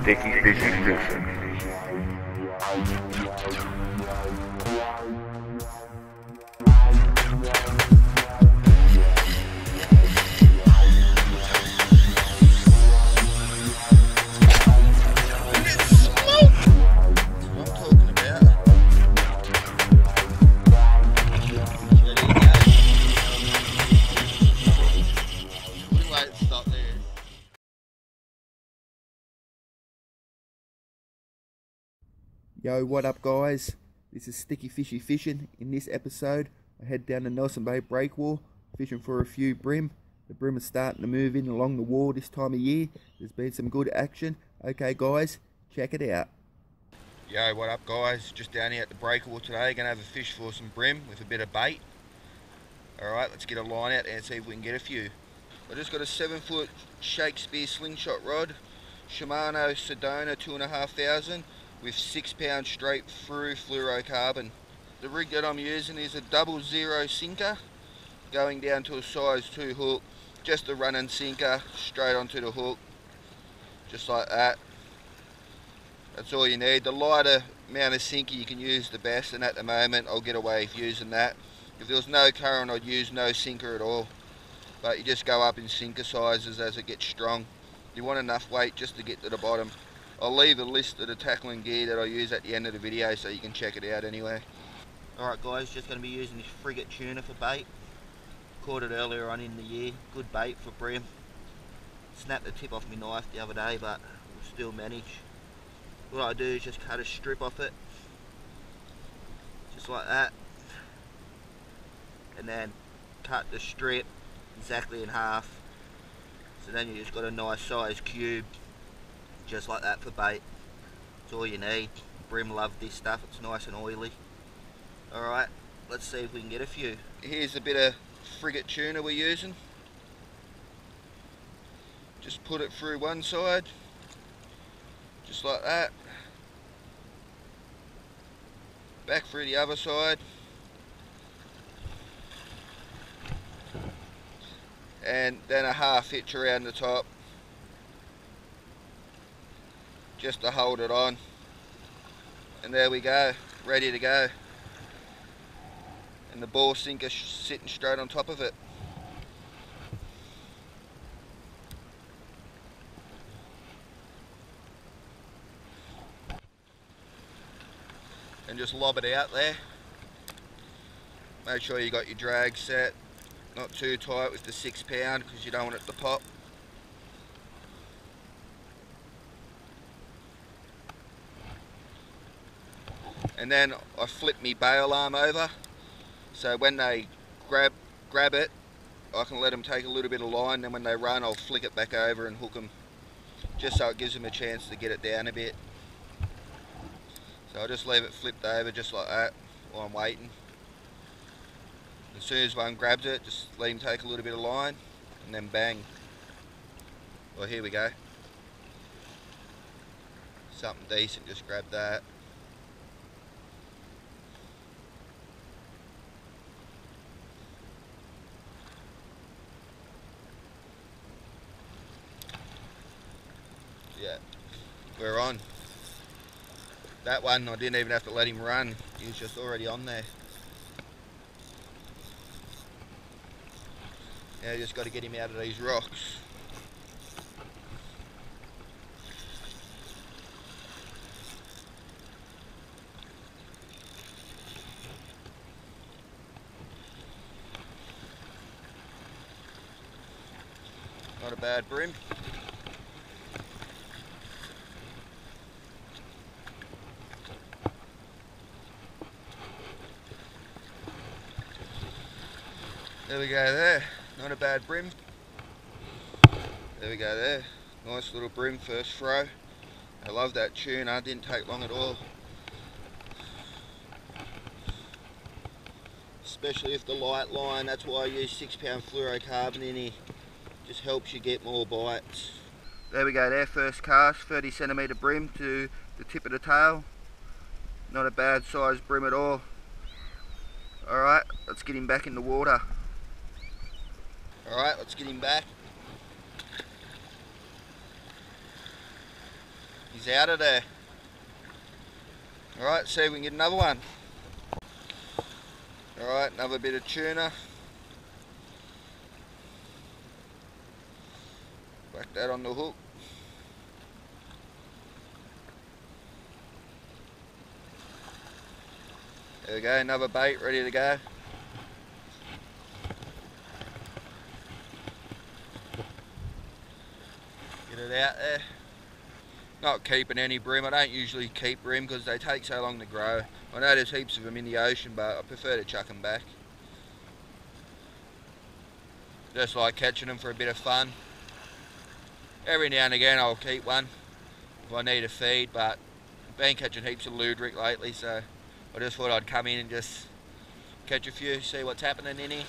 Sticky Fishy. Wait, stop there. Yo, what up, guys? This is Sticky Fishy Fishing. In this episode, I head down to Nelson Bay Breakwall, fishing for a few bream. The bream are starting to move in along the wall this time of year. There's been some good action. Okay, guys, check it out. Yo, what up, guys? Just down here at the breakwall today. Gonna have a fish for some bream with a bit of bait. Alright, let's get a line out and see if we can get a few. I just got a 7 foot Shakespeare slingshot rod, Shimano Sedona 2500 with 6 pound straight through fluorocarbon. The rig that I'm using is a double zero sinker going down to a size 2 hook. Just a running sinker straight onto the hook. Just like that. That's all you need. The lighter amount of sinker you can use the best and at the moment I'll get away with using that. If there was no current I'd use no sinker at all. But you just go up in sinker sizes as it gets strong. You want enough weight just to get to the bottom. I'll leave a list of the tackling gear that I use at the end of the video so you can check it out anyway. Alright guys, just going to be using this frigate tuna for bait. Caught it earlier on in the year. Good bait for bream. Snapped the tip off my knife the other day but we'll still manage. What I do is just cut a strip off it. Just like that. And then cut the strip exactly in half. So then you just got a nice size cube. Just like that for bait. It's all you need. Bream love this stuff, it's nice and oily. Alright, let's see if we can get a few. Here's a bit of frigate tuna we're using. Just put it through one side. Just like that. Back through the other side. And then a half hitch around the top. Just to hold it on. And there we go, ready to go. And the ball sinker sitting straight on top of it. and just lob it out there. Make sure you got your drag set, not too tight with the six pound because you don't want it to pop. And then I flip my bail arm over so when they grab grab it I can let them take a little bit of line then when they run I'll flick it back over and hook them just so it gives them a chance to get it down a bit. So I'll just leave it flipped over just like that while I'm waiting. As soon as one grabs it, just let him take a little bit of line and then bang. Well, here we go. Something decent, just grab that. Yeah, we're on. That one, I didn't even have to let him run. He was just already on there. Now, just got to get him out of these rocks. Not a bad bream. There we go there. Not a bad bream. There we go there. Nice little bream first throw. I love that tune. tuna. Didn't take long at all. Especially if the light line. That's why I use six pound fluorocarbon in here. Just helps you get more bites. There we go there. First cast. 30 centimetre bream to the tip of the tail. Not a bad size bream at all. Alright, let's get him back in the water. Alright, let's get him back. He's out of there. Alright, see if we can get another one. Alright, another bit of tuna. Whack that on the hook. There we go, another bait ready to go. It out there. Not keeping any bream. I don't usually keep bream because they take so long to grow. I know there's heaps of them in the ocean, but I prefer to chuck them back. Just like catching them for a bit of fun. Every now and again I'll keep one if I need a feed, but I've been catching heaps of luderick lately, so I just thought I'd come in and just catch a few, see what's happening in here.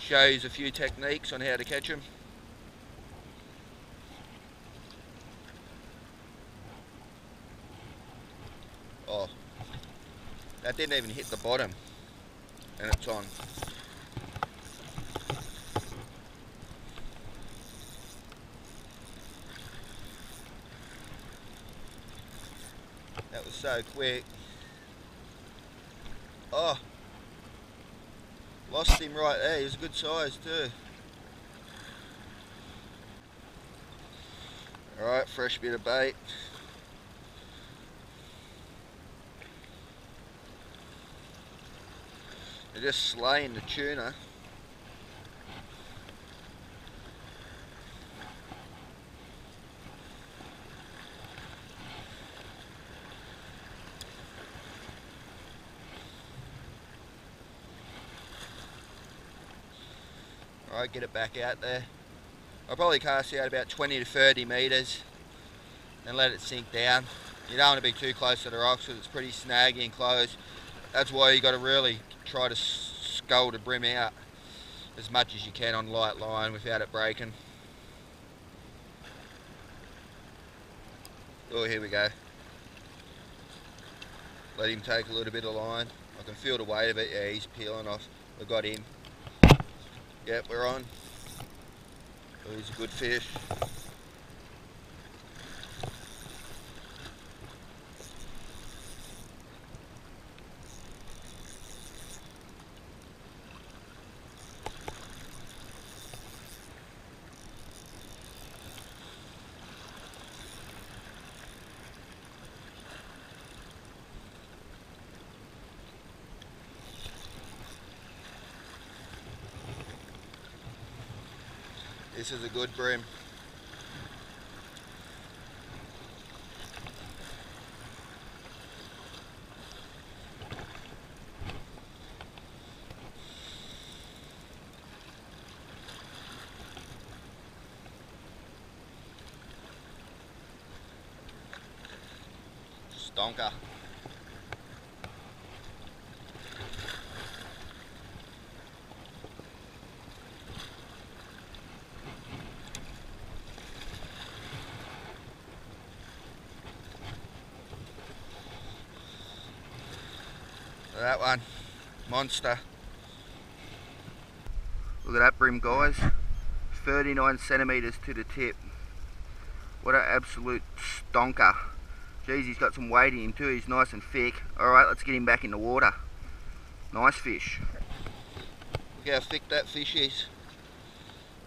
Show you a few techniques on how to catch them. Oh, that didn't even hit the bottom and it's on. That was so quick. Oh, lost him right there. He was a good size too. Alright, fresh bit of bait. They're just slaying the tuna. Alright, get it back out there. I'll probably cast out about 20 to 30 metres and let it sink down. You don't want to be too close to the rocks because it's pretty snaggy and close. That's why you got to really try to scull the bream out as much as you can on light line without it breaking. Oh, here we go. Let him take a little bit of line. I can feel the weight of it. Yeah, he's peeling off. We got him. Yep, we're on. Oh, he's a good fish. This is a good bream. Stonker. That one, monster. Look at that bream, guys, 39 centimetres to the tip. What an absolute stonker. Jeez, he's got some weight in him too, he's nice and thick. Alright, let's get him back in the water. Nice fish. Look how thick that fish is.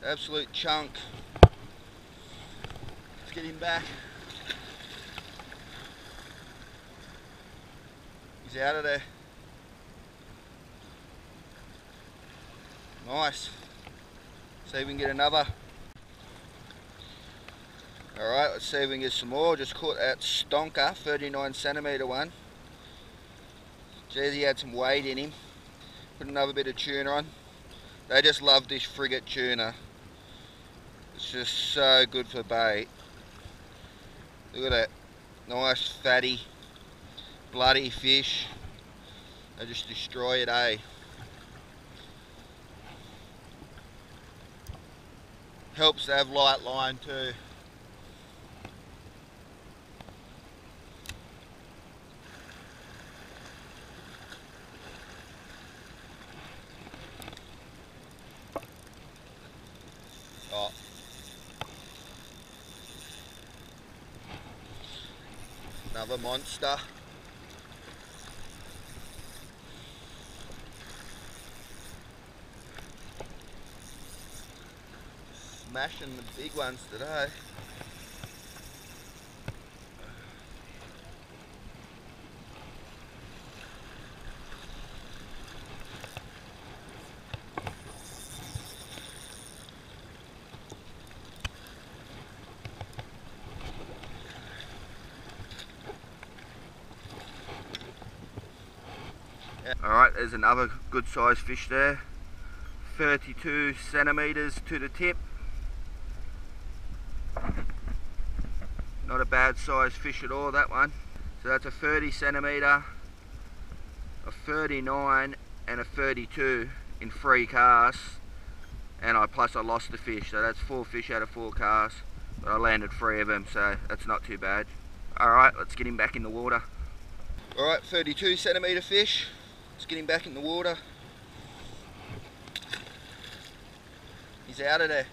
Absolute chunk. Let's get him back. He's out of there. Nice. See if we can get another. Alright, let's see if we can get some more. Just caught that stonker, 39 centimetre one. Geez, he had some weight in him. Put another bit of tuna on. They just love this frigate tuna. It's just so good for bait. Look at that. Nice, fatty, bloody fish. They just destroy it, eh? helps to have light line too. Oh. Another monster. Smashing the big ones today. Alright, there's another good sized fish there. 32 centimetres to the tip. Not a bad sized fish at all, that one. So that's a 30 centimetre, a 39 and a 32 in three casts. And I plus I lost the fish, so that's four fish out of four casts. But I landed three of them, so that's not too bad. Alright, let's get him back in the water. Alright, 32 centimetre fish. Let's get him back in the water. He's out of there.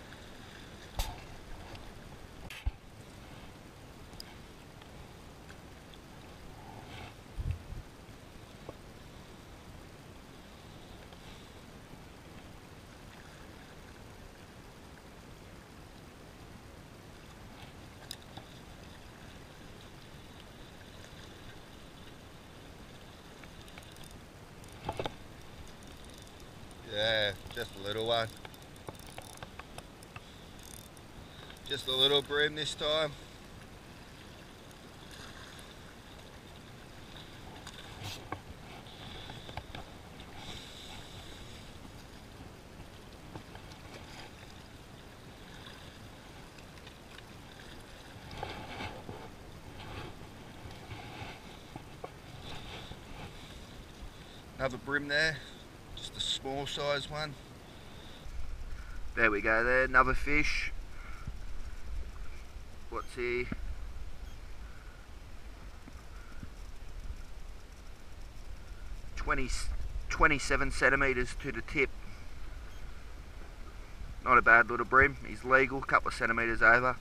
Yeah, just a little one. Just a little bream this time. Another bream there, just a small size one. There we go there, another fish. What's he? Twenty, 27 centimetres to the tip. Not a bad little bream. He's legal, a couple of centimetres over.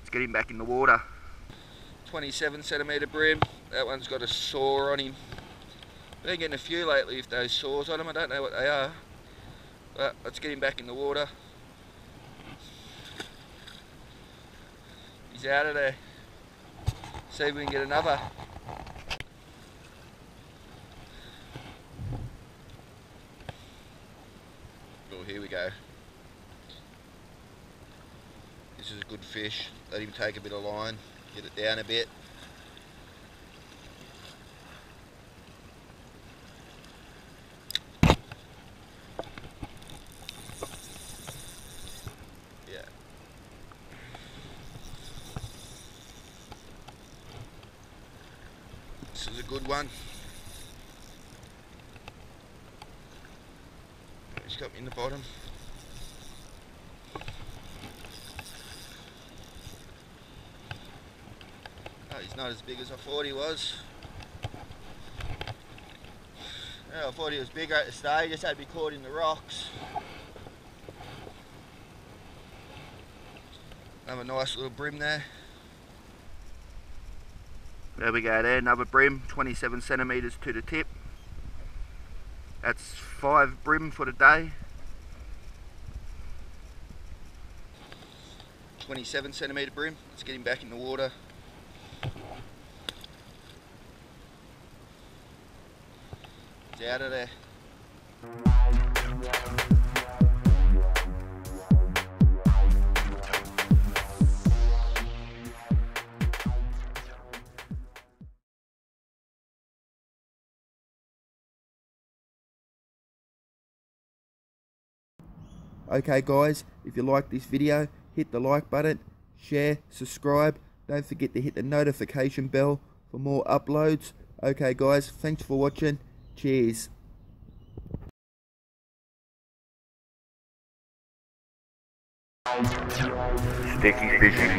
Let's get him back in the water. 27 centimetre bream. That one's got a sore on him. Been getting a few lately with those sores on them. I don't know what they are. But let's get him back in the water. He's out of there. See if we can get another. Oh, here we go. This is a good fish. Let him take a bit of line, get it down a bit. Yeah. This is a good one. He's got me in the bottom. Oh, he's not as big as I thought he was. Yeah, I thought he was bigger at the stage, just had to be caught in the rocks. Have a nice little bream there. There we go there, another bream, 27 centimetres to the tip. That's five bream for the day. 27 centimetre bream, let's get him back in the water. He's out of there. Okay guys, if you like this video, hit the like button, share, subscribe. Don't forget to hit the notification bell for more uploads. Okay guys, thanks for watching. Cheers. Sticky Fishing.